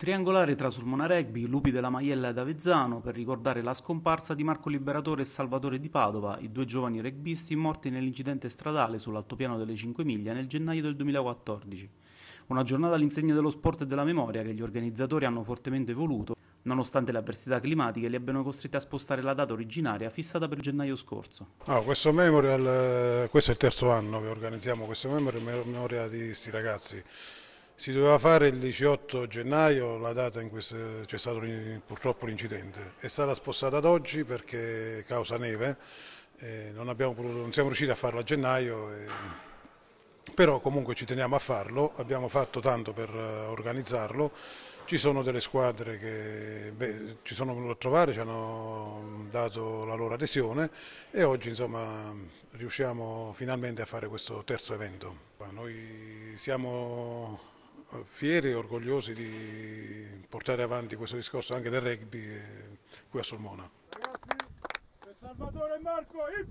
Triangolare tra Sulmona Rugby, Lupi della Maiella ed Avezzano per ricordare la scomparsa di Marco Liberatore e Salvatore di Padova, i due giovani rugbisti morti nell'incidente stradale sull'altopiano delle 5 miglia nel gennaio del 2014. Una giornata all'insegna dello sport e della memoria che gli organizzatori hanno fortemente voluto, nonostante le avversità climatiche li abbiano costretti a spostare la data originaria fissata per gennaio scorso. Ah, questo memorial, eh, questo è il terzo anno che organizziamo questo memorial in memoria di questi ragazzi. Si doveva fare il 18 gennaio, la data in cui c'è stato purtroppo l'incidente. È stata spostata ad oggi perché causa neve, eh, non, potuto, non, siamo riusciti a farlo a gennaio, eh, però comunque ci teniamo a farlo, abbiamo fatto tanto per eh, organizzarlo. Ci sono delle squadre che beh, ci sono venute a trovare, ci hanno dato la loro adesione e oggi insomma, riusciamo finalmente a fare questo terzo evento. Noi siamo fieri e orgogliosi di portare avanti questo discorso anche del rugby qui a Solmona. Salvatore Marco, il